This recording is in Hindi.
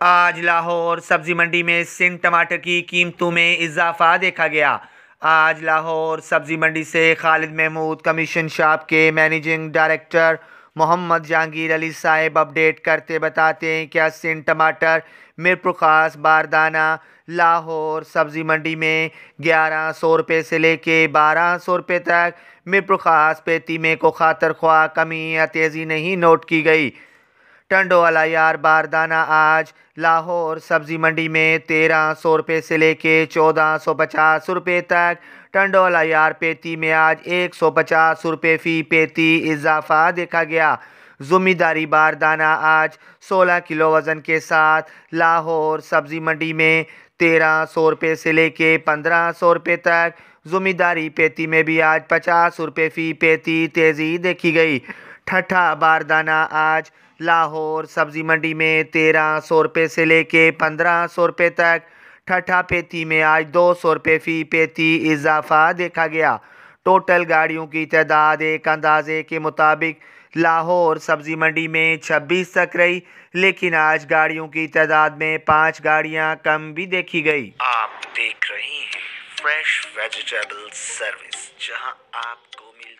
आज लाहौर सब्ज़ी मंडी में सिंध टमाटर की कीमतों में इजाफा देखा गया। आज लाहौर सब्ज़ी मंडी से खालिद महमूद कमीशन शॉप के managing director Mohammad Jahangir Ali Sahib update करते बताते हैं, क्या सिंध टमाटर, मिरपुर खास, बारदाना, लाहौर सब्ज़ी मंडी में ग्यारह सौ रुपये से लेके बारह सौ रुपये तक, मिरपुर खास पेती में को खातर ख्वाह कमी या तेज़ी नहीं नोट की गई। टंडो वाला यार बारदाना, आज लाहौर सब्ज़ी मंडी में तेरह सौ रुपये से लेके चौदह सौ पचास रुपये तक। टंडो यार पेती में आज एक सौ पचास रुपये फ़ी पेती इजाफा देखा गया। ज़िम्मेदारी बारदाना आज सोलह किलो वज़न के साथ लाहौर सब्ज़ी मंडी में तेरह सौ रुपये से लेके पंद्रह सौ रुपये तक। ज़िम्मेदारी पेती में भी आज पचास रुपये फ़ी पेती तेज़ी देखी गई। ठट्ठा बारदाना आज लाहौर सब्ज़ी मंडी में तेरह सौ रुपये से लेके पंद्रह सौ रुपये तक। ठट्ठा पेती में आज दो सौ रुपये फ़ी पेती इजाफा देखा गया। टोटल गाड़ियों की तादाद एक अंदाजे के मुताबिक लाहौर सब्ज़ी मंडी में छब्बीस तक रही, लेकिन आज गाड़ियों की तादाद में पाँच गाड़ियाँ कम भी देखी गई। आप देख रहे हैं फ्रेश वेजिटेबल सर्विस जहाँ आपको मिल